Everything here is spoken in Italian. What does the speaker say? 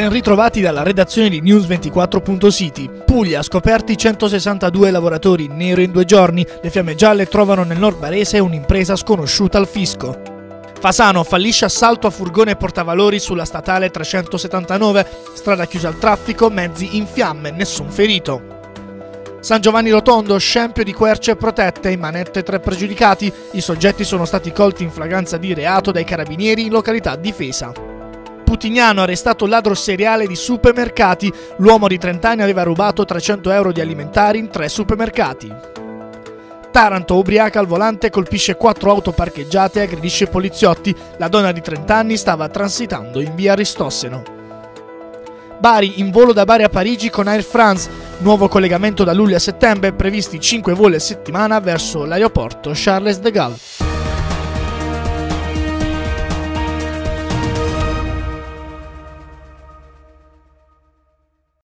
Ben ritrovati dalla redazione di News24.city. Puglia, scoperti 162 lavoratori nero in due giorni. Le fiamme gialle trovano nel nord barese un'impresa sconosciuta al fisco. Fasano fallisce assalto a furgone portavalori sulla statale 379, strada chiusa al traffico, mezzi in fiamme, nessun ferito. San Giovanni Rotondo, scempio di querce protette, in manette tre pregiudicati. I soggetti sono stati colti in flagranza di reato dai carabinieri in località Difesa. Putignano arrestato ladro seriale di supermercati. L'uomo di 30 anni aveva rubato 300 euro di alimentari in tre supermercati. Taranto, ubriaca al volante, colpisce quattro auto parcheggiate e aggredisce poliziotti. La donna di 30 anni stava transitando in via Aristosseno. Bari, in volo da Bari a Parigi con Air France. Nuovo collegamento da luglio a settembre, previsti 5 voli a settimana verso l'aeroporto Charles de Gaulle.